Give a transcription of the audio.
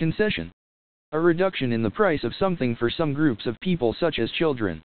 Concession. A reduction in the price of something for some groups of people such as children.